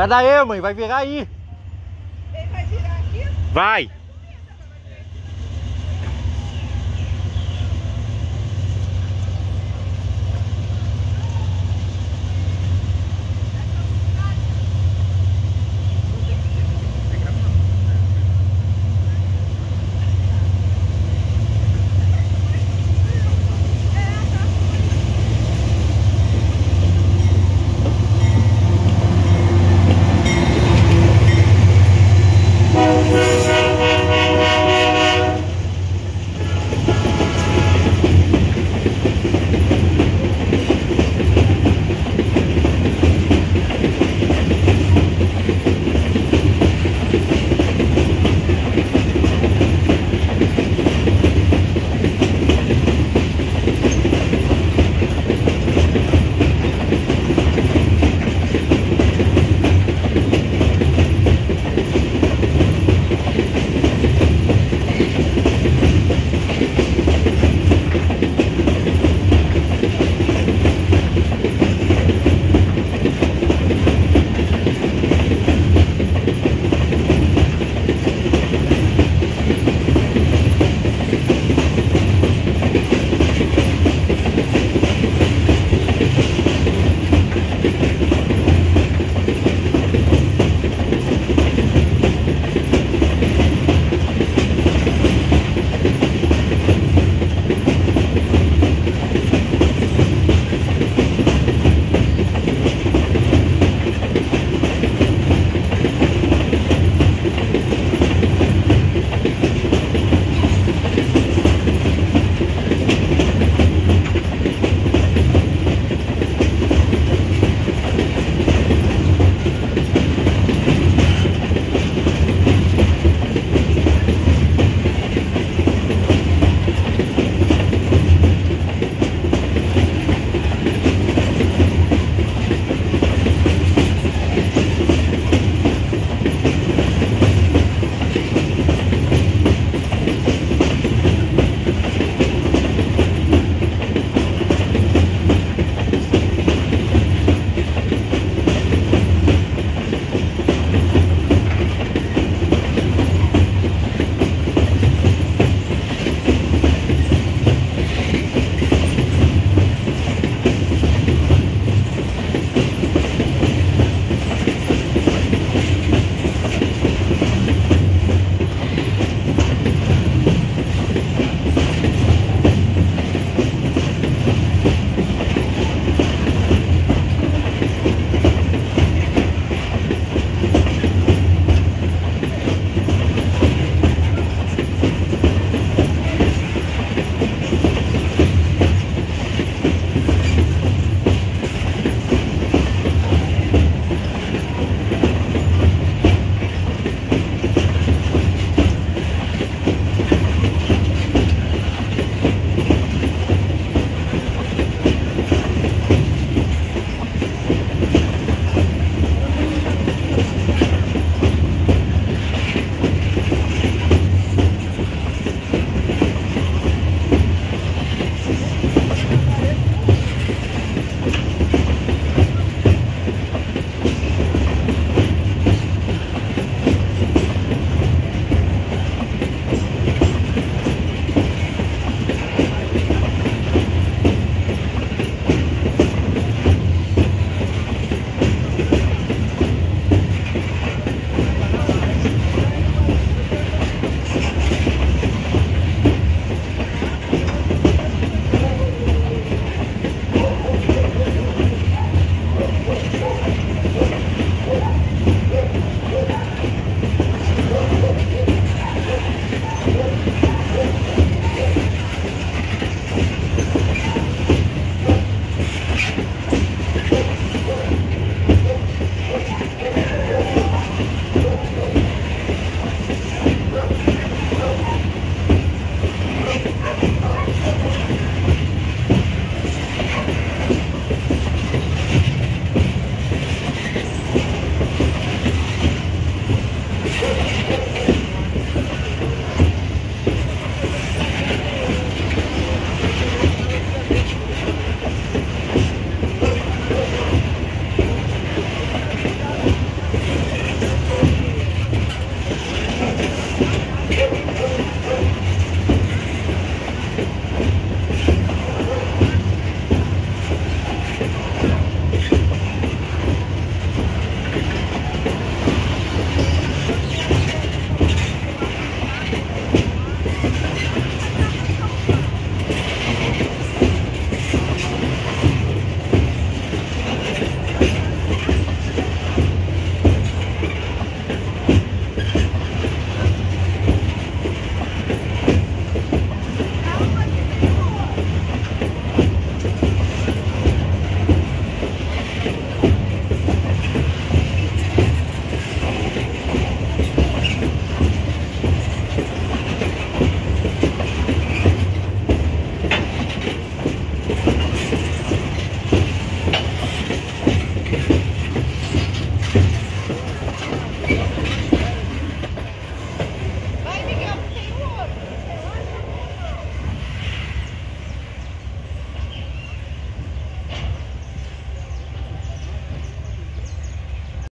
Sai daí, mãe, vai virar aí. Ele vai virar aqui? Vai.